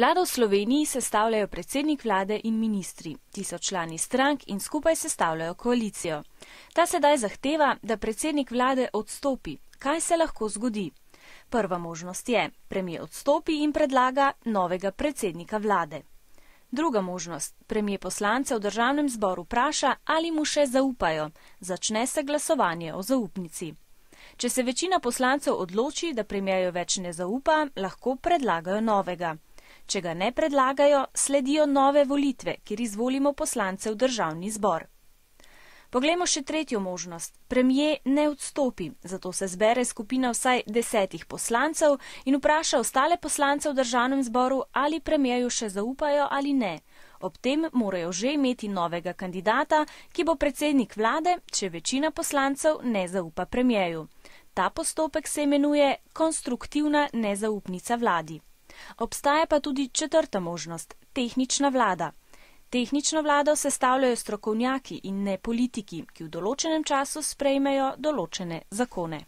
Vlado v Sloveniji sestavljajo predsednik vlade in ministri. Ti so člani strank in skupaj sestavljajo koalicijo. Ta sedaj zahteva, da predsednik vlade odstopi. Kaj se lahko zgodi? Prva možnost je, premije odstopi in predlaga novega predsednika vlade. Druga možnost, premije poslance v državnem zboru vpraša, ali mu še zaupajo. Začne se glasovanje o zaupnici. Če se večina poslancev odloči, da premijejo več ne zaupa, lahko predlagajo novega. Če ga ne predlagajo, sledijo nove volitve, kjer izvolimo poslance v državni zbor. Poglejmo še tretjo možnost. Premije ne odstopi, zato se zbere skupina vsaj desetih poslancev in vpraša ostale poslance v državnem zboru, ali premijeju še zaupajo ali ne. Ob tem morajo že imeti novega kandidata, ki bo predsednik vlade, če večina poslancev ne zaupa premijeju. Ta postopek se imenuje konstruktivna nezaupnica vladi. Obstaja pa tudi četrta možnost, tehnična vlada. Tehnično vlado sestavljajo strokovnjaki in ne politiki, ki v določenem času sprejmejo določene zakone.